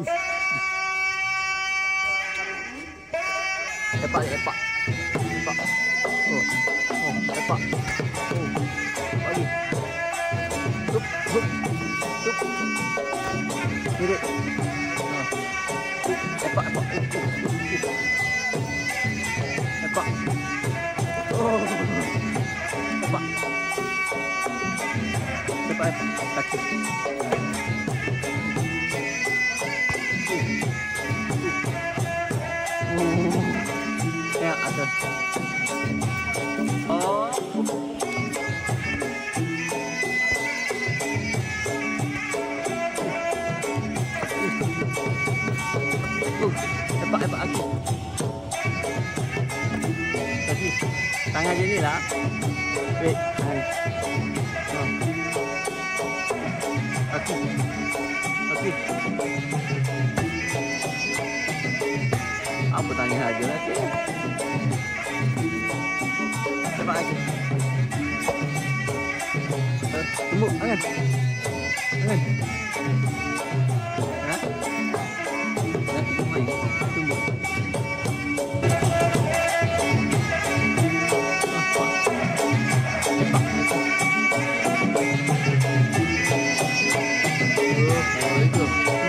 Epak ni, epak. Epak. Oh. Oh, epak. Oh. Lagi. Hup, hup. Hup. Ni dek. Ah. Epak, epak. Uh, uh, ada. Oh. Uh, hebat hebat aku. Kaki. Tangan dia ni lah. Wait. Hai. Oh. Kaki. Kaki. Aku tanya aja lah sih. Coba aja. Tunggu, angkat. Angkat. Thank you.